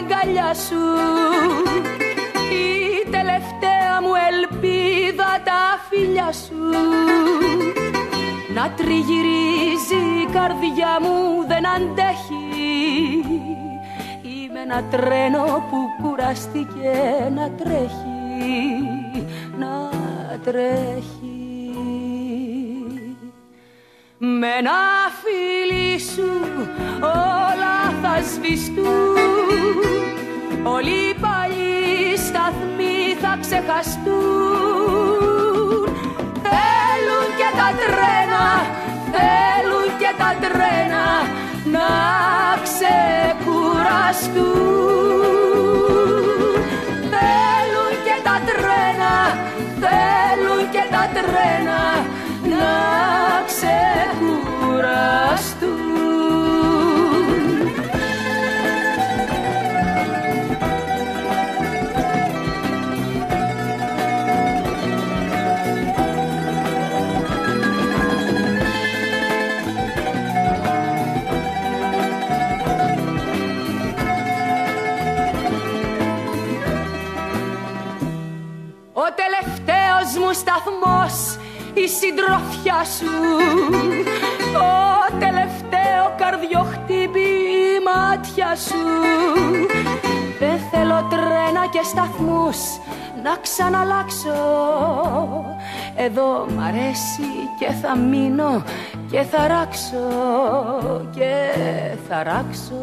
αγκαλιά σου. Η τελευταία μου ελπίδα τα φίλια σου. Να τριγυρίζει η καρδιά μου δεν αντέχει. Είμαι ένα τρένο που κουραστήκε να τρέχει. Να τρέχει. Με ένα φίλι σου. όλα θα σβηστούν Όλοι οι παλιοί σταθμοί θα ξεχαστούν. Θέλουν και τα τρένα, θέλουν και τα τρένα σταθμός η συντροφιά σου. Το τελευταίο καρδιοχτύπη η μάτια σου. Δεν θέλω τρένα και σταθμούς να ξαναλλάξω. Εδώ μ' αρέσει και θα μείνω και θα ράξω και θα ράξω.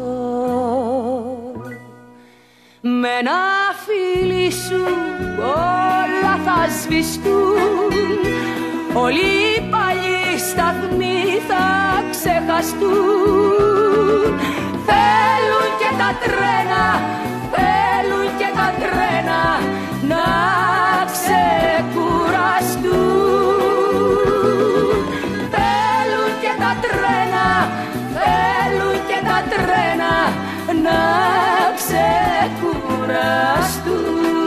Με ένα φίλι σου όλα θα σβηστούν. Όλοι οι παλιοί σταθμοί θα ξεχαστούν. Θέλουν και τα τρένα, θέλουν και τα τρένα να ξεκουραστούν. Θέλουν και τα τρένα, θέλουν και τα τρένα να ξεκουραστούν.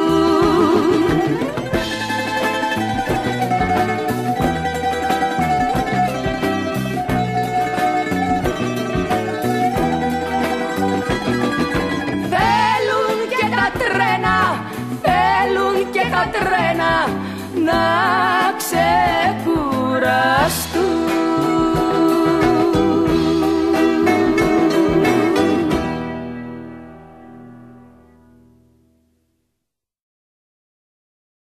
τρένα θέλουν και τα τρένα να ξεκουράσουν